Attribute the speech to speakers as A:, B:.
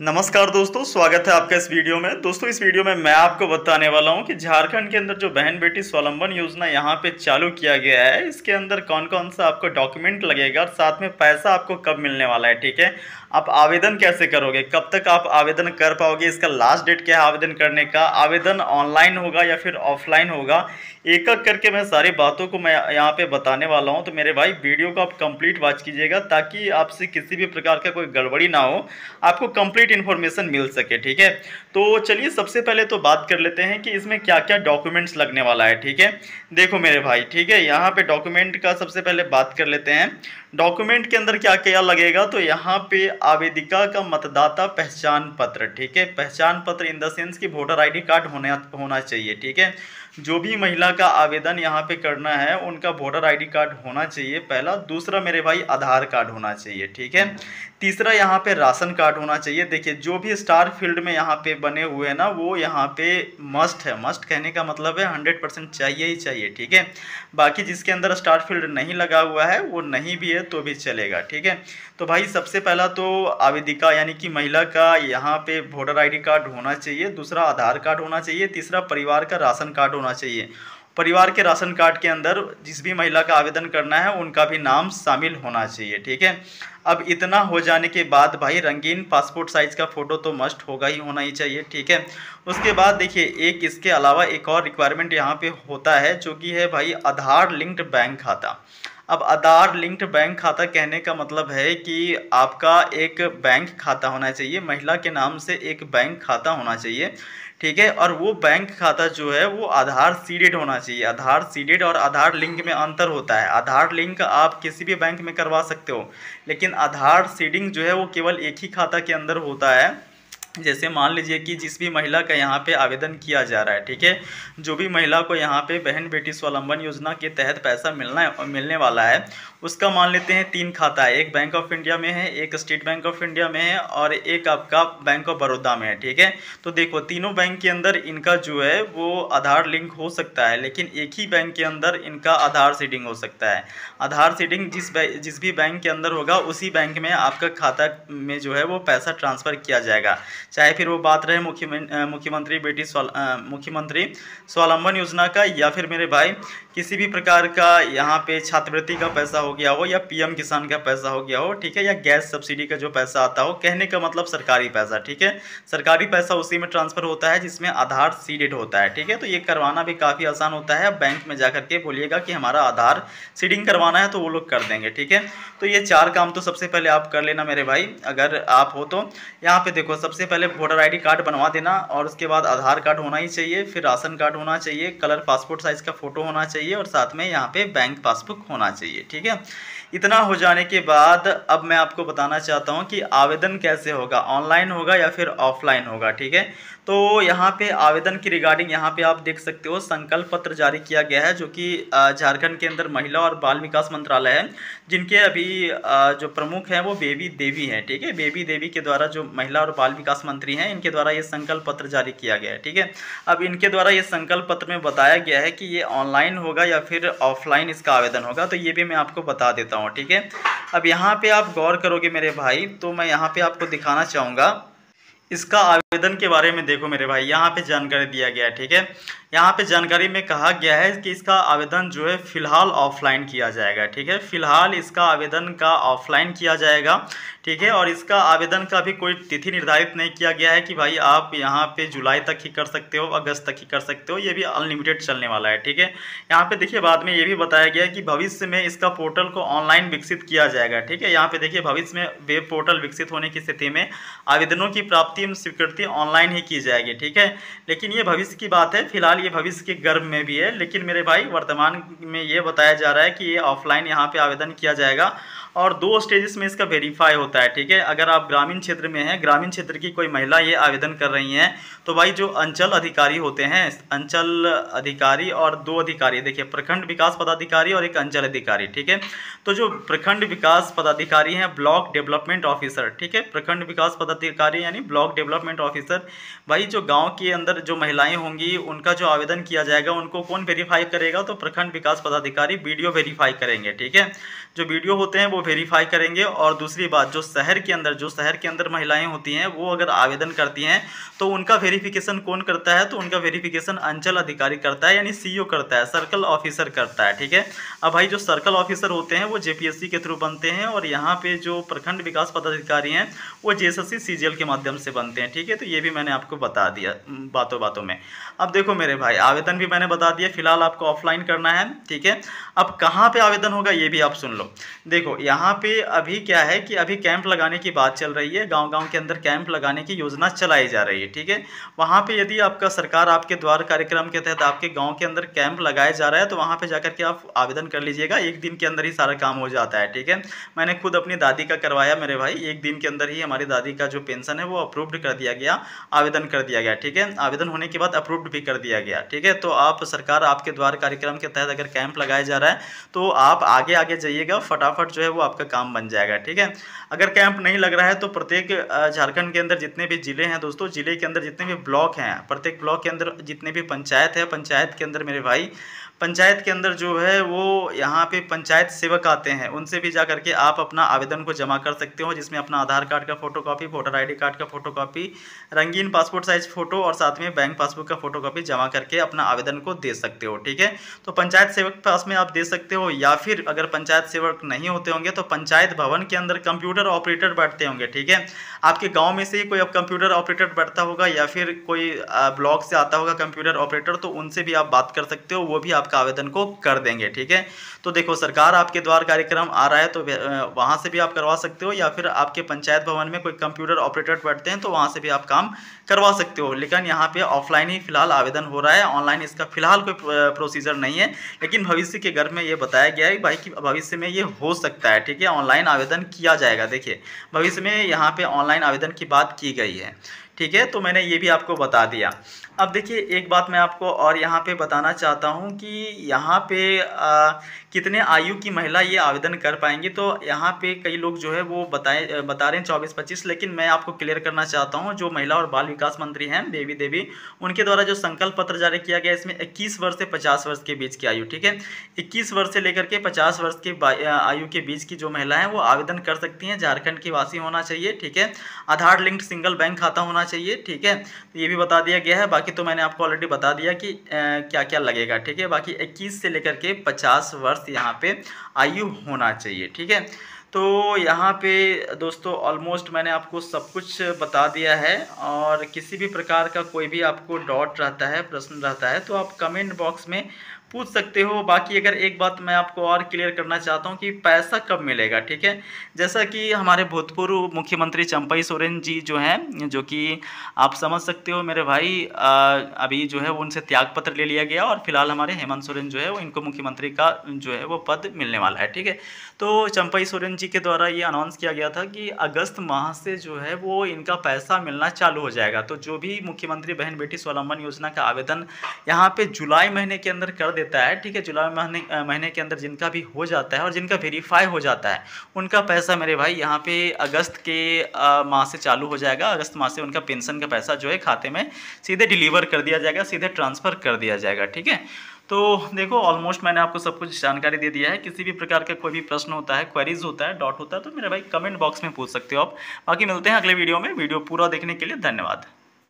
A: नमस्कार दोस्तों, स्वागत है आपका इस वीडियो में। दोस्तों, इस वीडियो में मैं आपको बताने वाला हूँ कि झारखंड के अंदर जो बहन बेटी स्वावलंबन योजना यहाँ पे चालू किया गया है, इसके अंदर कौन कौन सा आपको डॉक्यूमेंट लगेगा और साथ में पैसा आपको कब मिलने वाला है, ठीक है? आप आवेदन कैसे करोगे? कब तक आप आवेदन कर पाओगे? इसका लास्ट डेट क्या है आवेदन करने का? आवेदन ऑनलाइन होगा या फिर ऑफलाइन होगा? एक एक करके मैं सारी बातों को मैं यहाँ पे बताने वाला हूँ। तो मेरे भाई वीडियो को आप कंप्लीट वॉच कीजिएगा ताकि आपसे किसी भी प्रकार का कोई गड़बड़ी ना हो। आपको कंप्लीट इन्फॉर्मेशन मिल सके, ठीक है? तो चलिए सबसे पहले तो बात कर लेते हैं कि इसमें क्या क्या डॉक्यूमेंट्स लगने वाला है, ठीक है? देखो मेरे भाई, ठीक है? यहाँ पे डॉक्यूमेंट का सबसे पहले बात कर लेते हैं। डॉक्यूमेंट के अंदर क्या क्या लगेगा? तो यहाँ पे आवेदिका का मतदाता पहचान पत्र, ठीक है? पहचान पत्र इन द सेंस की वोटर आईडी कार्ड होने, होना चाहिए, ठीक है? जो भी महिला का आवेदन यहाँ पे करना है, उनका वोटर आईडी कार्ड होना चाहिए पहला। दूसरा मेरे भाई, आधार कार्ड होना चाहिए, ठीक है? तीसरा यहाँ पे राशन कार्ड होना चाहिए। देखिए, जो भी स्टार फ़ील्ड में यहाँ पे बने हुए ना, वो यहाँ पे मस्ट है। मस्ट कहने का मतलब है हंड्रेड परसेंट चाहिए ही चाहिए, ठीक है? बाकी जिसके अंदर स्टार फ़ील्ड नहीं लगा हुआ है, वो नहीं भी है तो भी चलेगा, ठीक है? तो भाई सबसे पहला तो आवेदिका, यानी कि महिला का यहाँ पे वोटर आईडी कार्ड होना चाहिए। दूसरा आधार कार्ड होना चाहिए। तीसरा परिवार का राशन कार्ड होना चाहिए। परिवार के राशन कार्ड के अंदर जिस भी महिला का आवेदन करना है, उनका भी नाम शामिल होना चाहिए, ठीक है? अब इतना हो जाने के बाद भाई रंगीन पासपोर्ट साइज़ का फ़ोटो तो मस्ट होगा ही होना ही चाहिए, ठीक है? उसके बाद देखिए, एक इसके अलावा एक और रिक्वायरमेंट यहाँ पे होता है, जो कि है भाई आधार लिंक्ड बैंक खाता। अब आधार लिंक्ड बैंक खाता कहने का मतलब है कि आपका एक बैंक खाता होना चाहिए, महिला के नाम से एक बैंक खाता होना चाहिए। ठीक है? और वो बैंक खाता जो है, वो आधार सीडेड होना चाहिए। आधार सीडेड और आधार लिंक में अंतर होता है। आधार लिंक आप किसी भी बैंक में करवा सकते हो। लेकिन आधार सीडिंग जो है, वो केवल एक ही खाता के अंदर होता है। जैसे मान लीजिए कि जिस भी महिला का यहाँ पे आवेदन किया जा रहा है, ठीक है? जो भी महिला को यहाँ पे बहन बेटी स्वावलंबन योजना के तहत पैसा मिलना है मिलने वाला है, उसका मान लेते हैं तीन खाता है। एक बैंक ऑफ़ इंडिया में है, एक स्टेट बैंक ऑफ़ इंडिया में है और एक आपका बैंक ऑफ़ बड़ौदा में है, ठीक है? तो देखो, तीनों बैंक के अंदर इनका जो है वो आधार लिंक हो सकता है, लेकिन एक ही बैंक के अंदर इनका आधार सीडिंग हो सकता है। आधार सीडिंग जिस जिस भी बैंक के अंदर होगा, उसी बैंक में आपका खाता में जो है वो पैसा ट्रांसफ़र किया जाएगा। चाहे फिर वो बात रहे मुख्यमंत्री बेटी मुख्यमंत्री स्वावलंबन योजना का या फिर मेरे भाई, किसी भी प्रकार का यहाँ पे छात्रवृत्ति का पैसा हो गया हो या पीएम किसान का पैसा हो गया हो, ठीक है, या गैस सब्सिडी का जो पैसा आता हो, कहने का मतलब सरकारी पैसा, ठीक है? सरकारी पैसा उसी में ट्रांसफ़र होता है जिसमें आधार सीडेड होता है, ठीक है? तो ये करवाना भी काफ़ी आसान होता है बैंक में जा करके बोलिएगा कि हमारा आधार सीडिंग करवाना है तो वो लोग कर देंगे, ठीक है? तो ये चार काम तो सबसे पहले आप कर लेना मेरे भाई, अगर आप हो तो। यहाँ पे देखो, सबसे पहले वोटर आईडी कार्ड बनवा देना और उसके बाद आधार कार्ड होना ही चाहिए, फिर राशन कार्ड होना चाहिए कलर पासपोर्ट साइज़ का फ़ोटो होना चाहिए और साथ में यहाँ पे बैंक पासबुक होना चाहिए, ठीक है? इतना हो जाने के बाद अब मैं आपको बताना चाहता हूँ कि आवेदन कैसे होगा ऑनलाइन होगा या फिर ऑफलाइन होगा, ठीक है? तो यहाँ पे आवेदन की रिगार्डिंग यहाँ पे आप देख सकते हो, संकल्प पत्र जारी किया गया है, जो कि झारखंड के अंदर महिला और बाल विकास मंत्रालय है, जिनके अभी जो प्रमुख हैं वो बेबी देवी हैं, ठीक है? बेबी देवी के द्वारा जो महिला और बाल विकास मंत्री हैं, इनके द्वारा ये संकल्प पत्र जारी किया गया है, ठीक है? अब इनके द्वारा ये संकल्प पत्र में बताया गया है कि ये ऑनलाइन होगा या फिर ऑफलाइन इसका आवेदन होगा तो ये भी मैं आपको बता देता हूँ, ठीक है? अब यहाँ पर आप गौर करोगे मेरे भाई तो मैं यहाँ पर आपको दिखाना चाहूँगा, इसका आवेदन के बारे में देखो मेरे भाई, यहाँ पे जानकारी दिया गया है, ठीक है? यहाँ पे जानकारी में कहा गया है कि इसका आवेदन जो है फ़िलहाल ऑफलाइन किया जाएगा, ठीक है? फ़िलहाल इसका आवेदन का ऑफलाइन किया जाएगा, ठीक है? और इसका आवेदन का भी कोई तिथि निर्धारित नहीं किया गया है कि भाई आप यहाँ पे जुलाई तक ही कर सकते हो, अगस्त तक ही कर सकते हो, ये भी अनलिमिटेड चलने वाला है, ठीक है? यहाँ पे देखिए, बाद में ये भी बताया गया है कि भविष्य में इसका पोर्टल को ऑनलाइन विकसित किया जाएगा, ठीक है? यहाँ पे देखिए, भविष्य में वेब पोर्टल विकसित होने की स्थिति में आवेदनों की प्राप्ति स्वीकृति ऑनलाइन ही की जाएगी, ठीक है? लेकिन ये भविष्य की बात है, फ़िलहाल ये भविष्य के गर्भ में भी है, लेकिन मेरे भाई, वर्तमान में ये बताया जा रहा है कि ये ऑफलाइन यहाँ पे आवेदन किया जाएगा और दो स्टेजेस में इसका वेरीफाई होता है, ठीक है? अगर आप ग्रामीण क्षेत्र में हैं, ग्रामीण क्षेत्र की कोई महिला ये आवेदन कर रही हैं तो भाई जो अंचल अधिकारी होते हैं, अंचल अधिकारी और दो अधिकारी, देखिए, प्रखंड विकास पदाधिकारी और एक अंचल अधिकारी, ठीक है? तो जो प्रखंड विकास पदाधिकारी हैं, ब्लॉक डेवलपमेंट ऑफिसर, ठीक है? प्रखंड विकास पदाधिकारी यानी ब्लॉक डेवलपमेंट ऑफिसर भाई जो गाँव के अंदर जो महिलाएँ होंगी, उनका जो आवेदन किया जाएगा, उनको कौन वेरीफाई करेगा? तो प्रखंड विकास पदाधिकारी वीडियो वेरीफाई करेंगे, ठीक है? जो वीडियो होते हैं, वो वेरीफाई करेंगे। और दूसरी बात, जो शहर के अंदर, जो शहर के अंदर महिलाएँ होती हैं, वो अगर आवेदन करती हैं तो उनका वेरीफिकेशन कौन करता है? तो उनका वेरीफिकेशन अंचल अधिकारी करता है, यानी सीईओ करता है सर्कल ऑफिसर करता है, ठीक है? अब भाई जो सर्कल ऑफिसर होते हैं, वो जेपीएससी के थ्रू बनते हैं, और यहाँ पे जो प्रखंड विकास पदाधिकारी हैं, वो जेएसएससी सीजीएल के माध्यम से बनते हैं, ठीक है? तो ये भी मैंने आपको बता दिया बातों बातों में। अब देखो मेरे भाई, आवेदन भी मैंने बता दिया, फ़िलहाल आपको ऑफलाइन करना है, ठीक है? अब कहाँ पे आवेदन होगा ये भी आप सुन लो। देखो, यहाँ पे अभी क्या है कि अभी कैंप लगाने की बात चल रही है गाँव गाँव के अंदर कैंप लगाने की योजना चलाई जा रही है, ठीक है? वहाँ पे यदि आपका सरकार आपके द्वार कार्यक्रम के तहत आपके गाँव के अंदर कैंप लगाया जा रहा है तो वहाँ पर जाकर के आप आवेदन कर लीजिएगा, एक दिन के अंदर ही सारा काम हो जाता है, ठीक है? मैंने खुद अपनी दादी का करवाया मेरे भाई, एक दिन के अंदर ही हमारी दादी का जो पेंशन है वो अप्रूव्ड कर दिया गया आवेदन कर दिया गया, ठीक है? आवेदन होने के बाद अप्रूव्ड भी कर दिया गया, ठीक है? तो आप सरकार आपके द्वार कार्यक्रम के तहत अगर कैंप लगाया जा रहा है तो आप आगे आगे जाइएगा, फटाफट जो है वो आपका काम बन जाएगा, ठीक है? अगर कैंप नहीं लग रहा है तो प्रत्येक झारखंड के अंदर जितने भी ज़िले हैं दोस्तों, ज़िले के अंदर जितने भी ब्लॉक हैं, प्रत्येक ब्लॉक के अंदर जितने भी पंचायत है, पंचायत के अंदर मेरे भाई, पंचायत के अंदर जो है वो यहाँ पे पंचायत सेवक आते हैं, उनसे भी जा करके आप अपना आवेदन को जमा कर सकते हो, जिसमें अपना आधार कार्ड का फोटोकॉपी वोटर आईडी कार्ड का फ़ोटो कॉपी रंगीन पासपोर्ट साइज़ फ़ोटो और साथ में बैंक पासबुक का फ़ोटो कॉपी जमा करके अपना आवेदन को दे सकते हो, ठीक है? तो पंचायत सेवक पास में आप दे सकते हो या फिर अगर पंचायत सेवक नहीं होते होंगे तो पंचायत भवन के अंदर कंप्यूटर ऑपरेटर बैठते होंगे, ठीक है? आपके गाँव में से ही कोई कंप्यूटर ऑपरेटर बैठता होगा या फिर कोई ब्लॉक से आता होगा कंप्यूटर ऑपरेटर तो उनसे भी आप बात कर सकते हो, वो भी आपका आवेदन को कर देंगे, ठीक है? तो देखो, सरकार आपके द्वार कार्यक्रम आ रहा है तो वहाँ से भी आप करवा सकते हो या फिर आपके पंचायत भवन में कोई कंप्यूटर ऑपरेटर बैठते हैं तो वहाँ से भी आप काम करवा सकते हो। लेकिन यहाँ पे ऑफलाइन ही फ़िलहाल आवेदन हो रहा है। ऑनलाइन इसका फ़िलहाल कोई प्रोसीजर नहीं है। लेकिन भविष्य के घर में ये बताया गया है भाई कि भविष्य में ये हो सकता है, ठीक है? ऑनलाइन आवेदन किया जाएगा। देखिए, भविष्य में यहाँ पर ऑनलाइन आवेदन की बात की गई है। ठीक है? तो मैंने ये भी आपको बता दिया। अब देखिए एक बात मैं आपको और यहाँ पे बताना चाहता हूँ कि यहाँ पे आ, कितने आयु की महिला ये आवेदन कर पाएँगी? तो यहाँ पे कई लोग जो है वो बताए बता रहे हैं चौबीस पच्चीस लेकिन मैं आपको क्लियर करना चाहता हूँ जो महिला और बाल विकास मंत्री हैं देवी देवी उनके द्वारा जो संकल्प पत्र जारी किया गया इसमें इक्कीस वर्ष से पचास वर्ष के बीच की आयु ठीक है? इक्कीस वर्ष से लेकर के पचास वर्ष के आयु के बीच की जो महिला है वो आवेदन कर सकती हैं। झारखंड की वासी होना चाहिए ठीक है? आधार लिंक्ड सिंगल बैंक खाता होना चाहिए ठीक है? तो ये भी बता दिया गया है। बाकी तो मैंने आपको ऑलरेडी बता दिया कि आ, क्या क्या लगेगा ठीक है? बाकी 21 से लेकर के 50 वर्ष यहाँ पे आयु होना चाहिए ठीक है? तो यहाँ पे दोस्तों ऑलमोस्ट मैंने आपको सब कुछ बता दिया है और किसी भी प्रकार का कोई भी आपको डॉट रहता है प्रश्न रहता है तो आप कमेंट बॉक्स में पूछ सकते हो। बाकी अगर एक बात मैं आपको और क्लियर करना चाहता हूँ कि पैसा कब मिलेगा ठीक है? जैसा कि हमारे भूतपूर्व मुख्यमंत्री चंपई सोरेन जी जो हैं जो कि आप समझ सकते हो मेरे भाई आ, अभी जो है वो उनसे त्याग पत्र ले लिया गया और फ़िलहाल हमारे हेमंत सोरेन जो है वो इनको मुख्यमंत्री का जो है वो पद मिलने वाला है ठीक है? तो चंपई सोरेन जी के द्वारा ये अनाउंस किया गया था कि अगस्त माह से जो है वो इनका पैसा मिलना चालू हो जाएगा। तो जो भी मुख्यमंत्री बहन बेटी स्वावलंबन योजना का आवेदन यहाँ पे जुलाई महीने के अंदर कर देता है, ठीक है, जुलाई महीने महीने के अंदर जिनका भी हो जाता है और जिनका वेरीफाई हो जाता है, उनका पैसा मेरे भाई यहाँ पे अगस्त के माह से चालू हो जाएगा, अगस्त माह से उनका पेंशन का पैसा जो है खाते में सीधे डिलीवर कर दिया जाएगा, सीधे ट्रांसफ़र कर दिया जाएगा, ठीक है? तो देखो ऑलमोस्ट मैंने आपको सब कुछ जानकारी दे दिया है, किसी भी प्रकार का कोई भी प्रश्न होता है क्वेरीज होता है डॉट होता है तो मेरे भाई कमेंट बॉक्स में पूछ सकते हो आप। बाकी मिलते हैं अगले वीडियो में वीडियो पूरा देखने के लिए धन्यवाद।